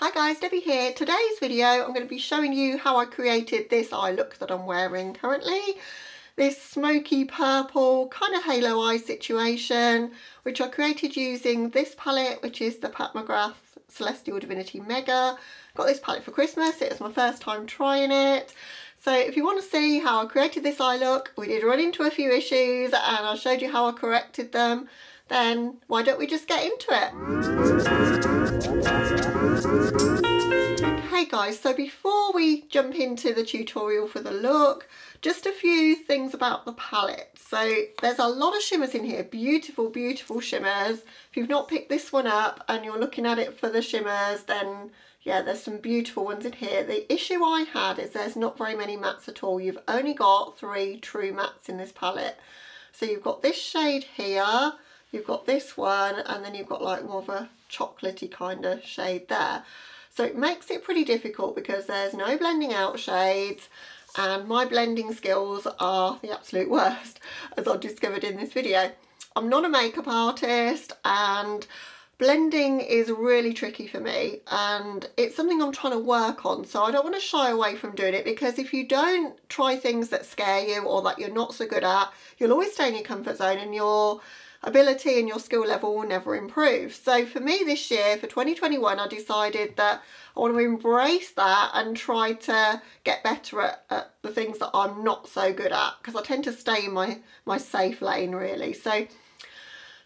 Hi guys, Debbie here. Today's video I'm going to be showing you how I created this eye look that I'm wearing currently. This smoky purple kind of halo eye situation which I created using this palette which is the Pat McGrath Celestial Divinity Mega. Got this palette for Christmas, it was my first time trying it. So if you want to see how I created this eye look, we did run into a few issues and I showed you how I corrected them then why don't we just get into it? Okay guys, so before we jump into the tutorial for the look, just a few things about the palette. So there's a lot of shimmers in here, beautiful, beautiful shimmers. If you've not picked this one up and you're looking at it for the shimmers, then yeah, there's some beautiful ones in here. The issue I had is there's not very many mattes at all. You've only got three true mattes in this palette. So you've got this shade here, you've got this one and then you've got like more of a chocolatey kind of shade there. So it makes it pretty difficult because there's no blending out shades and my blending skills are the absolute worst as I've discovered in this video. I'm not a makeup artist and blending is really tricky for me and it's something I'm trying to work on so I don't want to shy away from doing it because if you don't try things that scare you or that you're not so good at you'll always stay in your comfort zone and you're ability and your skill level will never improve. So for me this year, for 2021, I decided that I want to embrace that and try to get better at, at the things that I'm not so good at because I tend to stay in my, my safe lane really. So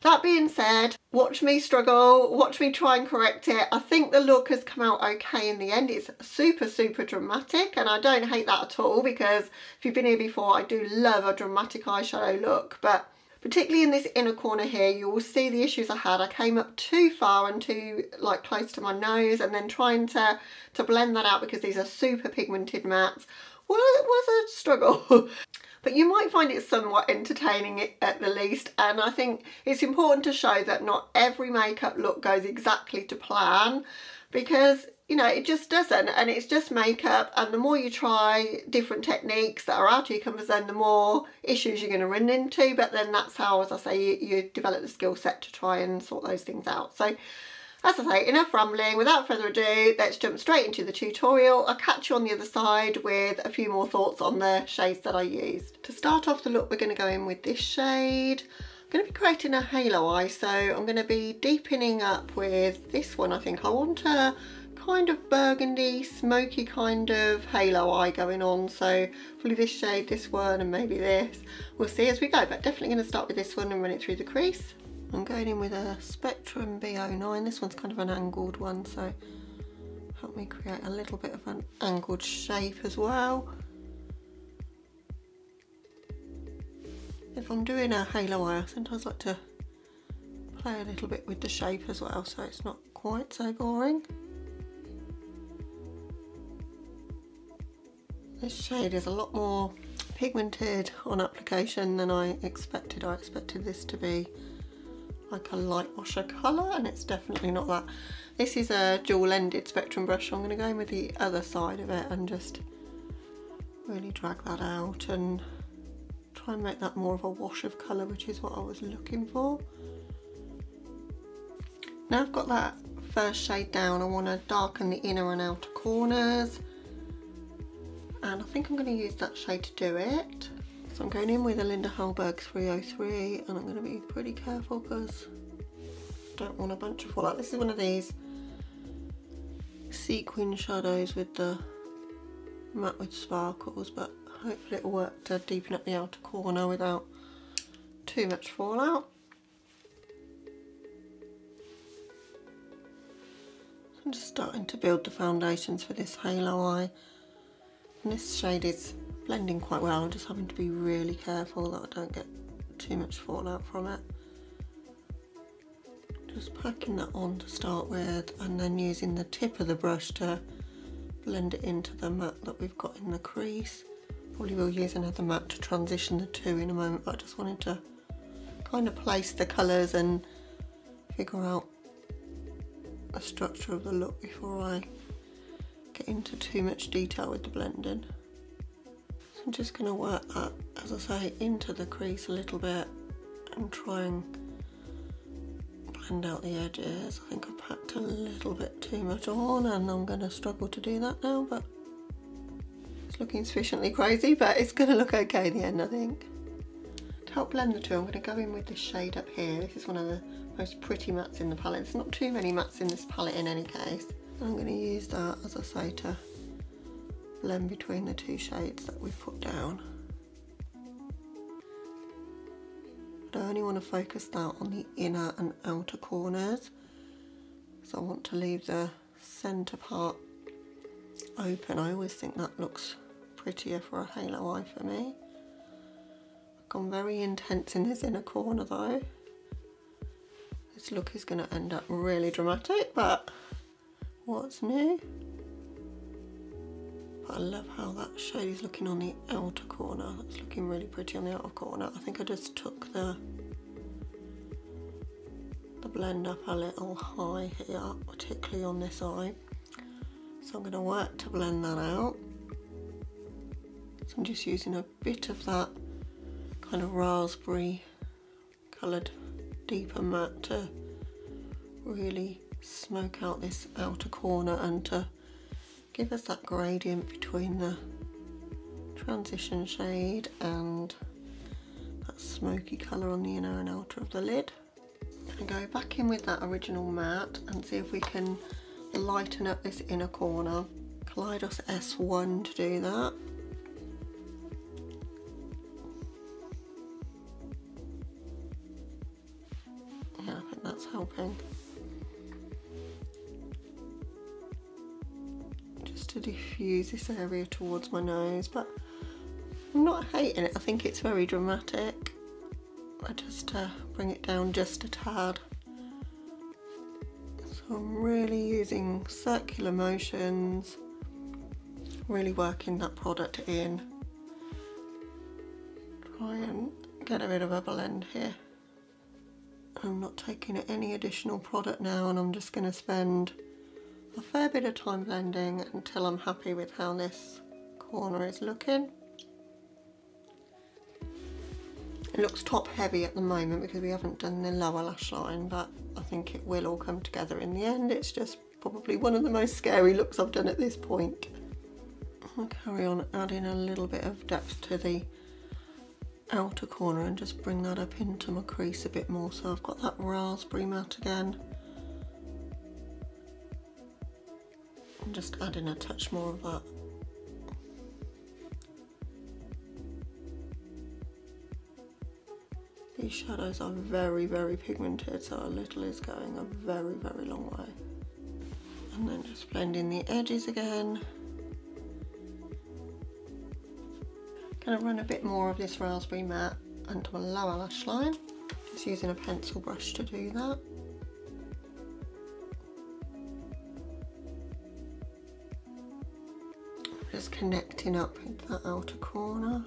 that being said, watch me struggle, watch me try and correct it. I think the look has come out okay in the end. It's super, super dramatic and I don't hate that at all because if you've been here before, I do love a dramatic eyeshadow look. But particularly in this inner corner here you will see the issues I had. I came up too far and too like close to my nose and then trying to to blend that out because these are super pigmented mattes well it was a struggle. But you might find it somewhat entertaining at the least and I think it's important to show that not every makeup look goes exactly to plan because you know, it just doesn't. And it's just makeup. And the more you try different techniques that are out of your comfort zone, the more issues you're going to run into. But then that's how, as I say, you, you develop the skill set to try and sort those things out. So as I say, enough rambling. Without further ado, let's jump straight into the tutorial. I'll catch you on the other side with a few more thoughts on the shades that I used. To start off the look, we're going to go in with this shade. I'm going to be creating a halo eye, so I'm going to be deepening up with this one, I think. I want a kind of burgundy, smoky kind of halo eye going on. So probably this shade, this one, and maybe this. We'll see as we go, but definitely going to start with this one and run it through the crease. I'm going in with a Spectrum B09. This one's kind of an angled one, so help me create a little bit of an angled shape as well. If I'm doing a halo eye, I sometimes like to play a little bit with the shape as well, so it's not quite so boring. This shade is a lot more pigmented on application than I expected. I expected this to be like a light washer colour and it's definitely not that. This is a dual-ended spectrum brush I'm going to go in with the other side of it and just really drag that out and try and make that more of a wash of colour which is what I was looking for. Now I've got that first shade down I want to darken the inner and outer corners and I think I'm going to use that shade to do it. So I'm going in with a Linda Hallberg 303 and I'm going to be pretty careful because I don't want a bunch of fallout. This is one of these sequin shadows with the matte with sparkles but hopefully it'll work to deepen up the outer corner without too much fallout. I'm just starting to build the foundations for this halo eye. And this shade is blending quite well, I'm just having to be really careful that I don't get too much fallout from it. Just packing that on to start with and then using the tip of the brush to blend it into the matte that we've got in the crease. Probably will use another matte to transition the two in a moment, but I just wanted to kind of place the colours and figure out the structure of the look before I get into too much detail with the blending. So I'm just going to work that, as I say, into the crease a little bit and try and blend out the edges. I think I packed a little bit too much on and I'm going to struggle to do that now but it's looking sufficiently crazy but it's going to look okay in the end I think. To help blend the two I'm going to go in with this shade up here. This is one of the most pretty mattes in the palette. There's not too many mattes in this palette in any case. I'm going to use that as I say to blend between the two shades that we've put down. But I only want to focus that on the inner and outer corners. So I want to leave the centre part open. I always think that looks prettier for a halo eye for me. I've gone very intense in this inner corner though. This look is going to end up really dramatic, but what's new? But I love how that shade is looking on the outer corner. That's looking really pretty on the outer corner. I think I just took the the blend up a little high here, particularly on this eye. So I'm going to work to blend that out. So I'm just using a bit of that kind of raspberry coloured deeper matte to really smoke out this outer corner and to give us that gradient between the transition shade and that smoky colour on the inner and outer of the lid. Go back in with that original matte and see if we can lighten up this inner corner. Kaleidos S1 to do that. Diffuse this area towards my nose, but I'm not hating it. I think it's very dramatic. I just uh, bring it down just a tad. So I'm really using circular motions, really working that product in. Try and get a bit of a blend here. I'm not taking any additional product now and I'm just going to spend a fair bit of time blending until I'm happy with how this corner is looking. It looks top heavy at the moment because we haven't done the lower lash line but I think it will all come together in the end. It's just probably one of the most scary looks I've done at this point. I'll carry on adding a little bit of depth to the outer corner and just bring that up into my crease a bit more so I've got that raspberry matte again I'm just adding a touch more of that. These shadows are very, very pigmented, so a little is going a very, very long way. And then just blending the edges again. Gonna run a bit more of this raspberry matte onto my lower lash line. Just using a pencil brush to do that. Connecting up with that outer corner.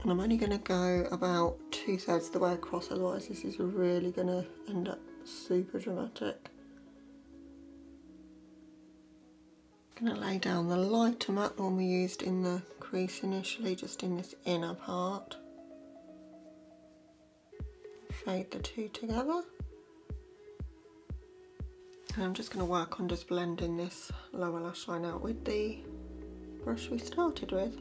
And I'm only going to go about two thirds of the way across, otherwise this is really going to end up super dramatic. Going to lay down the lighter matte one we used in the crease initially, just in this inner part. Fade the two together. And I'm just going to work on just blending this lower lash line out with the brush we started with.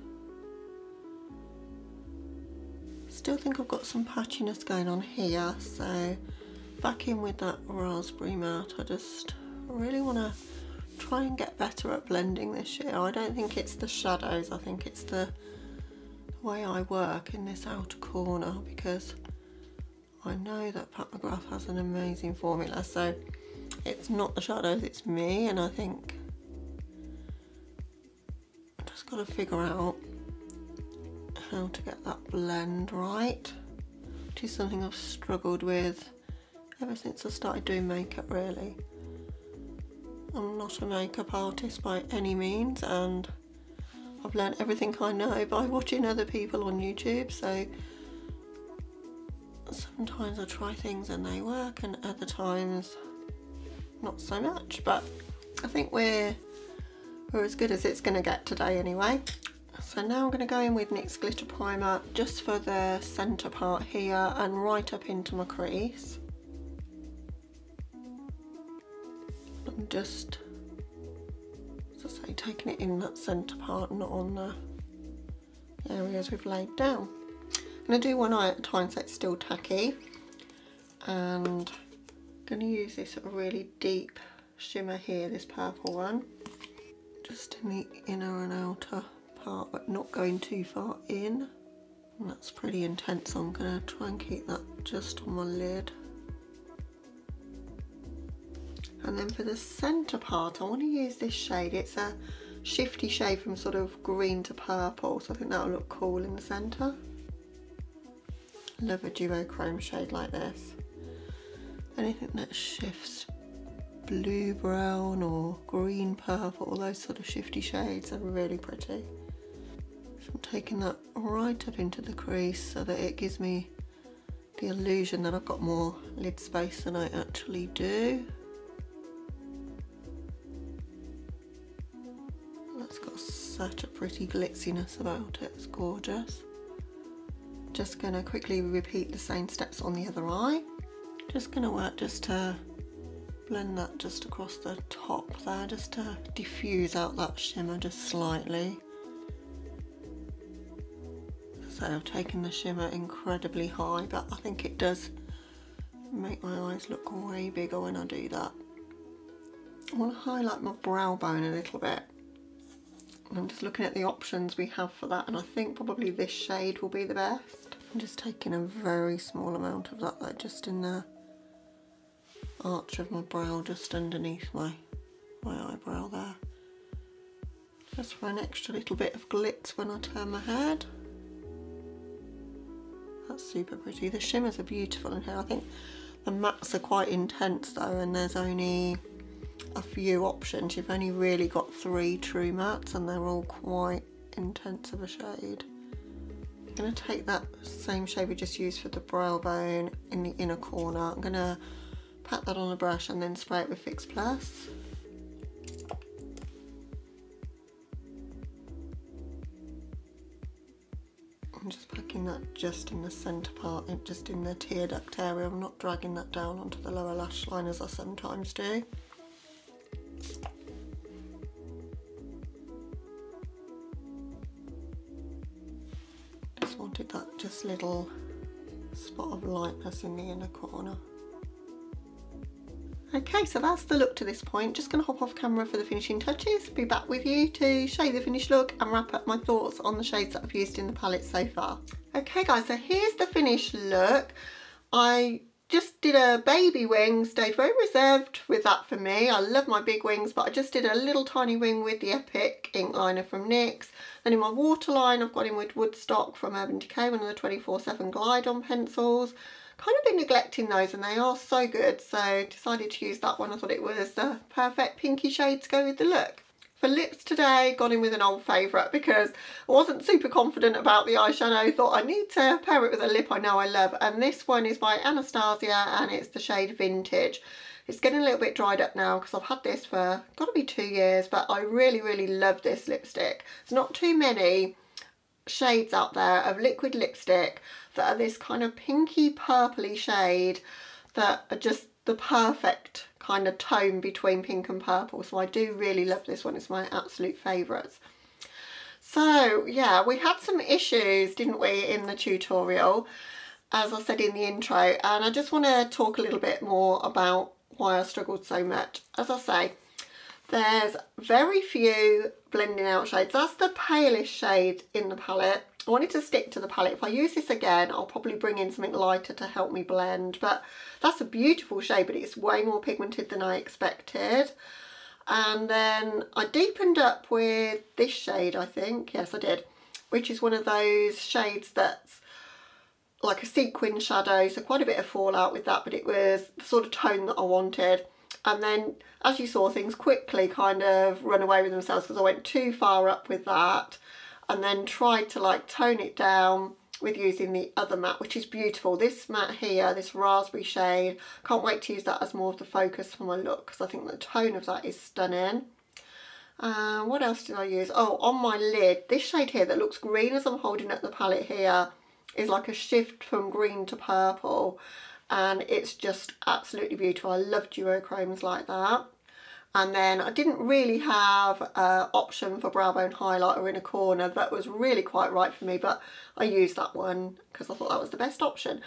Still think I've got some patchiness going on here, so back in with that raspberry matte. I just really want to try and get better at blending this year. I don't think it's the shadows, I think it's the way I work in this outer corner because I know that Pat McGrath has an amazing formula. So it's not the shadows, it's me, and I think I just got to figure out how to get that blend right, which is something I've struggled with ever since I started doing makeup really. I'm not a makeup artist by any means and I've learned everything I know by watching other people on YouTube so sometimes I try things and they work and other times not so much, but I think we're, we're as good as it's going to get today anyway. So now I'm going to go in with NYX Glitter Primer just for the centre part here and right up into my crease. I'm just, as I say, taking it in that centre part, not on the areas we've laid down. I'm to do one eye at a time so it's still tacky and going to use this really deep shimmer here, this purple one, just in the inner and outer part but not going too far in. And that's pretty intense so I'm going to try and keep that just on my lid. And then for the centre part I want to use this shade. It's a shifty shade from sort of green to purple so I think that'll look cool in the centre. Love a duochrome shade like this. Anything that shifts blue brown or green purple, all those sort of shifty shades are really pretty. So I'm taking that right up into the crease so that it gives me the illusion that I've got more lid space than I actually do. That's got such a pretty glitziness about it, it's gorgeous. Just gonna quickly repeat the same steps on the other eye. Just gonna work just to blend that just across the top there, just to diffuse out that shimmer just slightly. So I've taken the shimmer incredibly high, but I think it does make my eyes look way bigger when I do that. I want to highlight my brow bone a little bit. I'm just looking at the options we have for that and I think probably this shade will be the best. I'm just taking a very small amount of that though, just in the arch of my brow, just underneath my, my eyebrow there. Just for an extra little bit of glitz when I turn my head. That's super pretty. The shimmers are beautiful in here. I think the mattes are quite intense though and there's only a few options. You've only really got three true mattes and they're all quite intense of a shade. I'm going to take that same shade we just used for the brow bone in the inner corner. I'm going to pat that on a brush and then spray it with Fix Plus. I'm just packing that just in the centre part, just in the tear duct area. I'm not dragging that down onto the lower lash line as I sometimes do. Just wanted that just little spot of lightness in the inner corner. Okay, so that's the look to this point. Just going to hop off camera for the finishing touches. Be back with you to show you the finished look and wrap up my thoughts on the shades that I've used in the palette so far. Okay guys, so here's the finished look. I just did a baby wing, stayed very reserved with that for me. I love my big wings, but I just did a little tiny wing with the Epic ink liner from NYX. Then in my waterline, I've got in with Woodstock from Urban Decay, one of the 24-7 Glide on pencils kind of been neglecting those and they are so good so decided to use that one. I thought it was the perfect pinky shade to go with the look. For lips today, got in with an old favourite because I wasn't super confident about the eyeshadow. Thought I need to pair it with a lip I know I love. And this one is by Anastasia and it's the shade Vintage. It's getting a little bit dried up now because I've had this for, got to be two years, but I really, really love this lipstick. There's not too many shades out there of liquid lipstick that are this kind of pinky purpley shade that are just the perfect kind of tone between pink and purple. So I do really love this one. It's my absolute favourites. So yeah, we had some issues, didn't we, in the tutorial, as I said in the intro. And I just want to talk a little bit more about why I struggled so much. As I say, there's very few blending out shades. That's the palest shade in the palette. I wanted to stick to the palette. If I use this again, I'll probably bring in something lighter to help me blend. But that's a beautiful shade, but it's way more pigmented than I expected. And then I deepened up with this shade, I think. Yes, I did. Which is one of those shades that's like a sequin shadow. So quite a bit of fallout with that, but it was the sort of tone that I wanted. And then, as you saw, things quickly kind of run away with themselves because I went too far up with that and then tried to like tone it down with using the other matte which is beautiful this matte here this raspberry shade can't wait to use that as more of the focus for my look because I think the tone of that is stunning Uh, what else did I use? Oh, on my lid, this shade here that looks green as I'm holding up the palette here is like a shift from green to purple and it's just absolutely beautiful. I love duochromes like that. And then I didn't really have an option for brow bone highlighter in a corner that was really quite right for me, but I used that one because I thought that was the best option.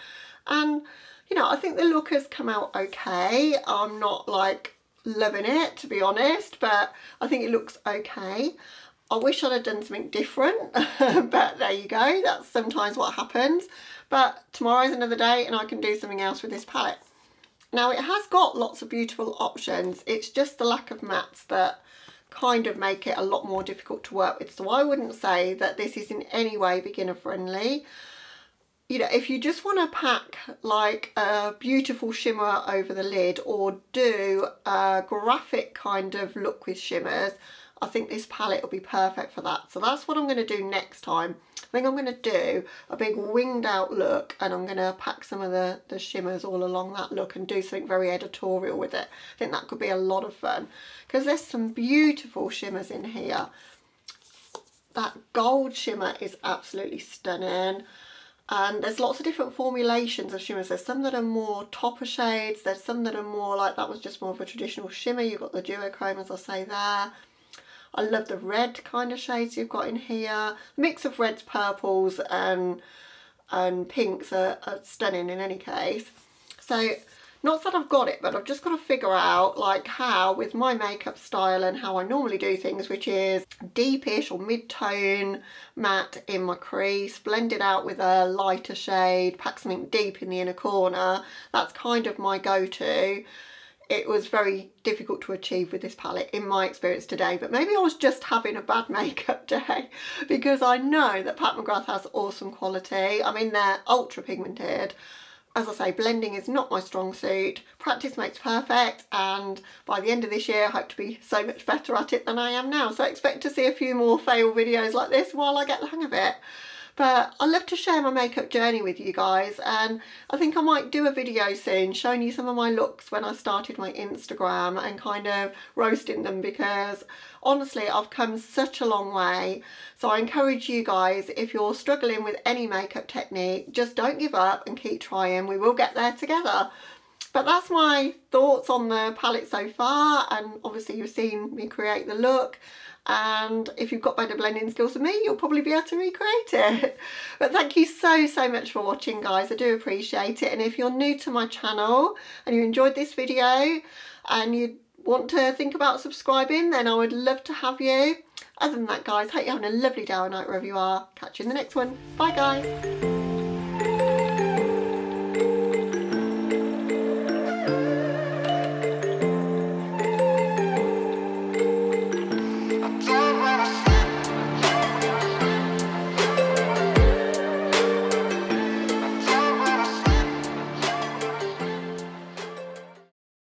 And, you know, I think the look has come out okay. I'm not like loving it, to be honest, but I think it looks okay. I wish I'd have done something different, but there you go. That's sometimes what happens. But tomorrow's another day and I can do something else with this palette. Now it has got lots of beautiful options. It's just the lack of mattes that kind of make it a lot more difficult to work with. So I wouldn't say that this is in any way beginner friendly. You know, if you just want to pack like a beautiful shimmer over the lid or do a graphic kind of look with shimmers, I think this palette will be perfect for that. So that's what I'm going to do next time. I think I'm going to do a big winged out look and I'm going to pack some of the, the shimmers all along that look and do something very editorial with it. I think that could be a lot of fun because there's some beautiful shimmers in here. That gold shimmer is absolutely stunning and there's lots of different formulations of shimmers. There's some that are more topper shades, there's some that are more like that was just more of a traditional shimmer. You've got the duochrome as I say there. I love the red kind of shades you've got in here. Mix of reds, purples and, and pinks are, are stunning in any case. So not that I've got it, but I've just got to figure out like how with my makeup style and how I normally do things, which is deepish or mid-tone matte in my crease, blend it out with a lighter shade, pack something deep in the inner corner. That's kind of my go-to it was very difficult to achieve with this palette in my experience today but maybe I was just having a bad makeup day because I know that Pat McGrath has awesome quality. I mean they're ultra pigmented. As I say blending is not my strong suit. Practice makes perfect and by the end of this year I hope to be so much better at it than I am now. So expect to see a few more fail videos like this while I get the hang of it but I love to share my makeup journey with you guys and I think I might do a video soon showing you some of my looks when I started my Instagram and kind of roasting them because honestly I've come such a long way. So I encourage you guys if you're struggling with any makeup technique just don't give up and keep trying. We will get there together. But that's my thoughts on the palette so far and obviously you've seen me create the look and if you've got better blending skills than me you'll probably be able to recreate it. But thank you so so much for watching guys. I do appreciate it. And if you're new to my channel and you enjoyed this video and you want to think about subscribing then I would love to have you. Other than that guys hope you're having a lovely day or night wherever you are. Catch you in the next one. Bye guys